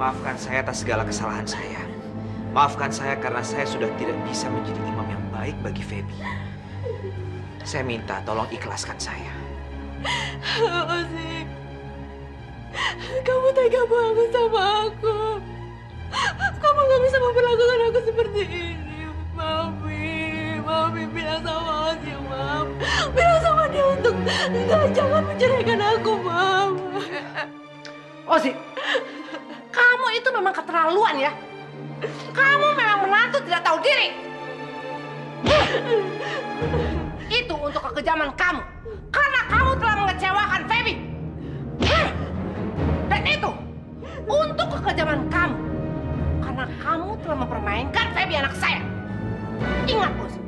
Maafkan saya atas segala kesalahan saya. Maafkan saya karena saya sudah tidak bisa menjadi imam yang baik bagi Feby. Saya minta tolong ikhlaskan saya. Ozi, kamu tega banget sama aku. Kamu gak bisa memperlakukan aku seperti ini, Mami. Mami bilang sama Ozi, Mam. Bilang sama dia untuk nggak jangan menceraikan aku, Mam. Ozi, kamu itu memang keterlaluan ya. Kamu memang menantu tidak tahu diri. Itu untuk kekejaman kamu. Karena kamu telah mengecewakan Feby. Dan itu untuk kekejaman kamu. Karena kamu telah mempermainkan Feby anak saya. Ingat, Ozi.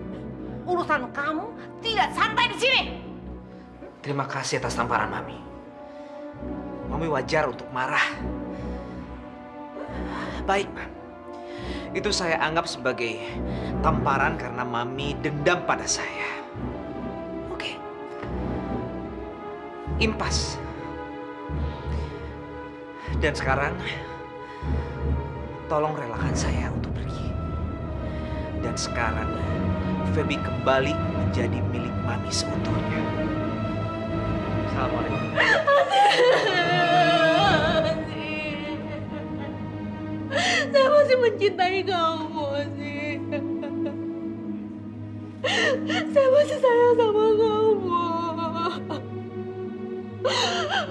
Urusan kamu tidak sampai di sini. Terima kasih atas tamparan Mami. Mami wajar untuk marah. Baik, Mam. Itu saya anggap sebagai tamparan karena Mami dendam pada saya. Oke. Impas. Dan sekarang, tolong relakan saya untuk pergi. Dan sekarang, Feby kembali menjadi milik Mami seutuhnya. Assalamualaikum. Mencintai kamu, Ozi. Saya masih sayang sama kamu.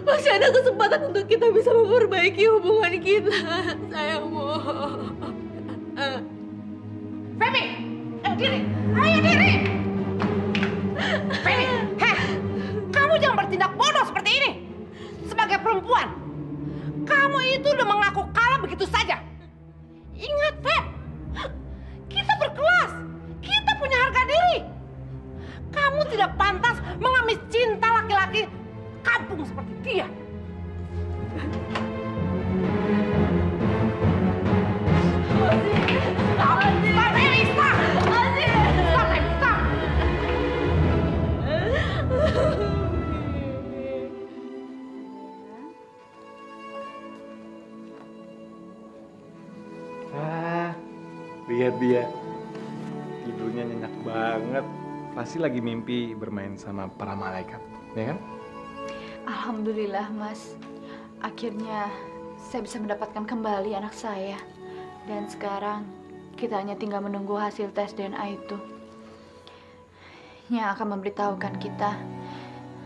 Masih ada kesempatan untuk kita bisa memperbaiki hubungan kita. Saya mohon. Tidak pantas mengamis cinta laki-laki kampung seperti dia. Ah, lihat dia. Tidurnya nyenyak banget. Pasti lagi mimpi bermain sama para malaikat, ya kan? Alhamdulillah, Mas. Akhirnya saya bisa mendapatkan kembali anak saya. Dan sekarang kita hanya tinggal menunggu hasil tes DNA itu. Yang akan memberitahukan kita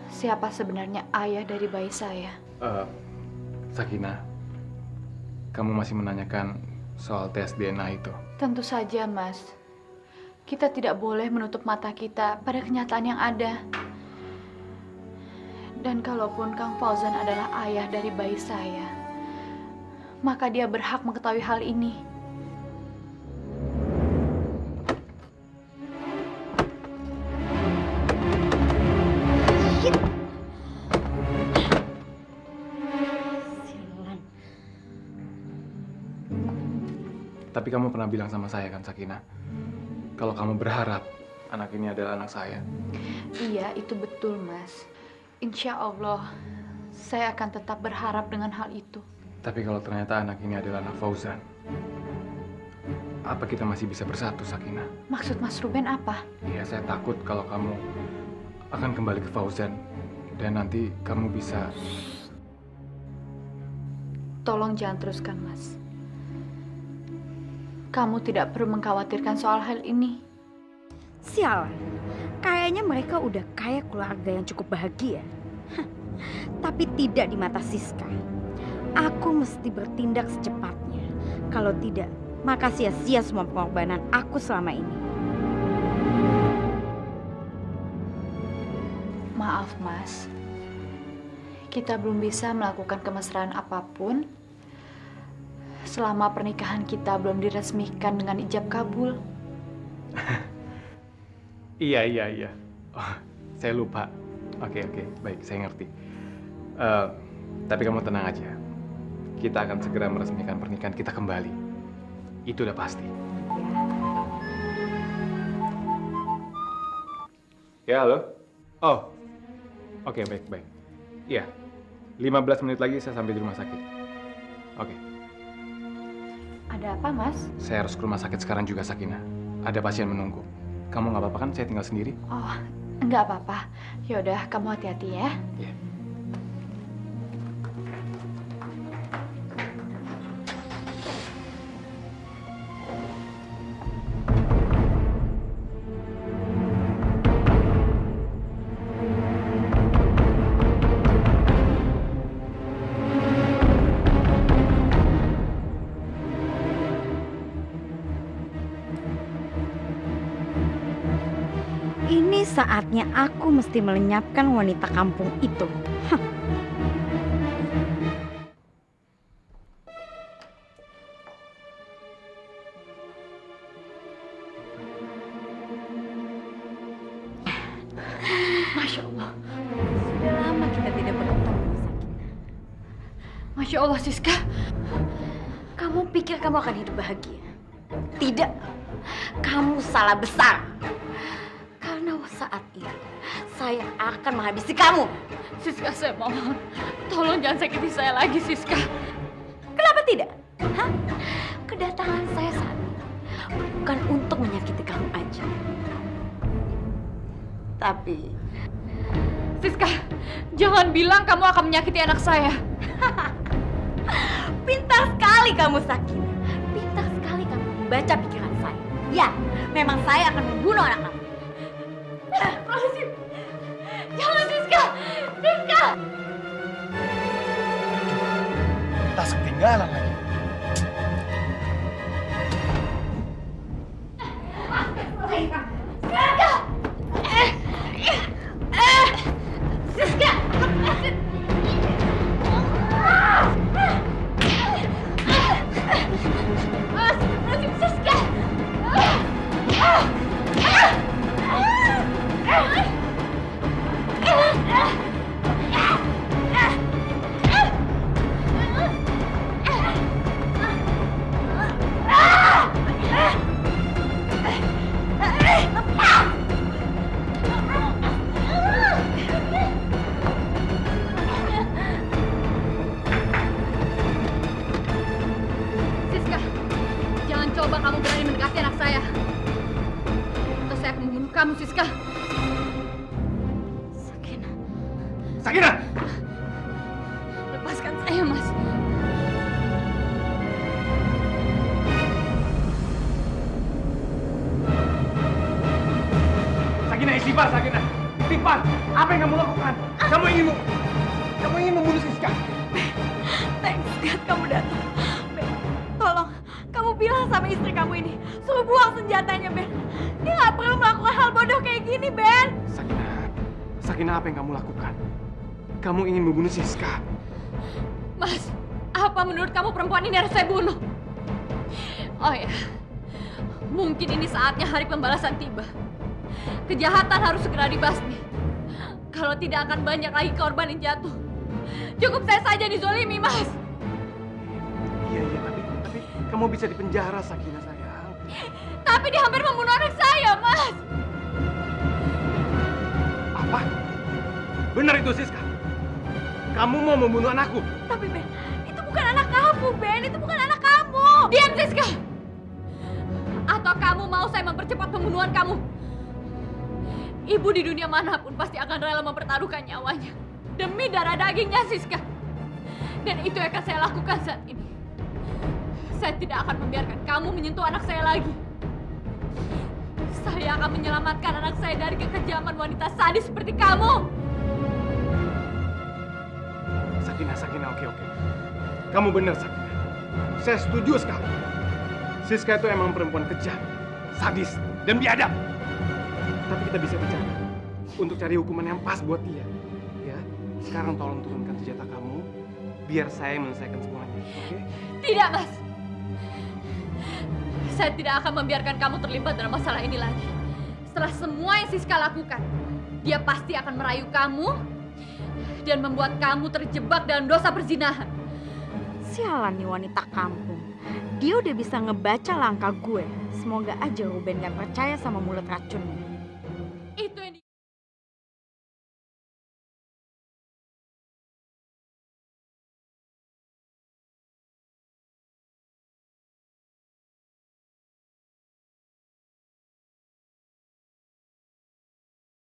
siapa sebenarnya ayah dari bayi saya. Eh, Sakina, kamu masih menanyakan soal tes DNA itu. Tentu saja, Mas. Kita tidak boleh menutup mata kita pada kenyataan yang ada. Dan kalaupun Kang Fauzan adalah ayah dari bayi saya, maka dia berhak mengetahui hal ini. Tapi kamu pernah bilang sama saya kan, Sakina, kalau kamu berharap anak ini adalah anak saya. Iya, itu betul, Mas. Insya Allah, saya akan tetap berharap dengan hal itu. Tapi kalau ternyata anak ini adalah anak Fauzan, apa kita masih bisa bersatu, Sakina? Maksud Mas Ruben apa? Iya, saya takut kalau kamu akan kembali ke Fauzan dan nanti kamu bisa Tolong jangan teruskan, Mas. Kamu tidak perlu mengkhawatirkan soal hal ini. Sialan, kayaknya mereka udah kaya keluarga yang cukup bahagia. Hah, Tapi tidak di mata Siska. Aku mesti bertindak secepatnya. Kalau tidak, maka sia-sia semua pengorbanan aku selama ini. Maaf, Mas. Kita belum bisa melakukan kemesraan apa pun selama pernikahan kita belum diresmikan dengan ijab kabul. Iya, iya, iya. Oh, saya lupa. Oke, oke. Baik, saya ngerti. Eh, tapi kamu tenang aja. Kita akan segera meresmikan pernikahan kita kembali. Itu udah pasti. Ya, halo? Oh, oke, baik, baik. Iya, 15 menit lagi saya sampai di rumah sakit. Oke. Ada apa, Mas? Saya harus ke rumah sakit sekarang juga, Sakina. Ada pasien menunggu. Kamu nggak apa-apa kan? Saya tinggal sendiri. Oh, enggak apa-apa. Yaudah, kamu hati-hati ya. Iya. Ini saatnya aku mesti melenyapkan wanita kampung itu. Masya Allah. Sudah lama kita tidak bertemu, Sakina. Masya Allah, Siska. Kamu pikir kamu akan hidup bahagia? Tidak. Kamu salah besar. Saat itu saya akan menghabisi kamu. Siska, saya mohon. Tolong jangan sakiti saya lagi, Siska. Kenapa tidak? Hah? Kedatangan saya saat ini bukan untuk menyakiti kamu aja. Tapi Siska, jangan bilang kamu akan menyakiti anak saya. pintar sekali kamu Sakina. Pintar sekali kamu membaca pikiran saya. Ya, memang saya akan membunuh anak kamu. Gana. Kamu, Siska. Sakina, Sakina! Lepaskan saya, Mas. Sakina, istighfar, Sakina. Istighfar. Apa yang kamu lakukan? Kamu ingin kamu ingin membunuh Siska. thanks God kamu datang. Kamu bilang sama istri kamu ini suruh buang senjatanya Ben. Dia nggak perlu melakukan hal bodoh kayak gini Ben. Sakina, Sakina apa yang kamu lakukan? Kamu ingin membunuh Siska. Mas, apa menurut kamu perempuan ini harus saya bunuh? Oh ya, mungkin ini saatnya hari pembalasan tiba. Kejahatan harus segera dibasmi. Kalau tidak akan banyak lagi korban yang jatuh. Cukup saya saja dizolimi, Mas. Kamu bisa dipenjara, Sakina sayang. Tapi dia hampir membunuh anak saya, Mas. Apa? Benar itu Siska. Kamu mau membunuh anakku? Tapi Ben, itu bukan anak kamu Ben, itu bukan anak kamu. Diam, Siska! Atau kamu mau saya mempercepat pembunuhan kamu? Ibu di dunia mana pun pasti akan rela mempertaruhkan nyawanya demi darah dagingnya, Siska. Dan itu yang akan saya lakukan saat ini. Saya tidak akan membiarkan kamu menyentuh anak saya lagi. Saya akan menyelamatkan anak saya dari kekejaman wanita sadis seperti kamu. Sakina, Sakina, oke, oke. Kamu benar, Sakina. Saya setuju sekali. Siska itu emang perempuan kejam, sadis, dan biadab. Tapi kita bisa bicara untuk cari hukuman yang pas buat dia. Ya, sekarang tolong turunkan senjata kamu, biar saya menyelesaikan semuanya, oke? Tidak, Mas. Saya tidak akan membiarkan kamu terlibat dalam masalah ini lagi. Setelah semua yang Siska lakukan, dia pasti akan merayu kamu dan membuat kamu terjebak dalam dosa perzinahan. Sialan nih wanita kampung. Dia udah bisa ngebaca langkah gue. Semoga aja Ruben gak percaya sama mulut racunnya.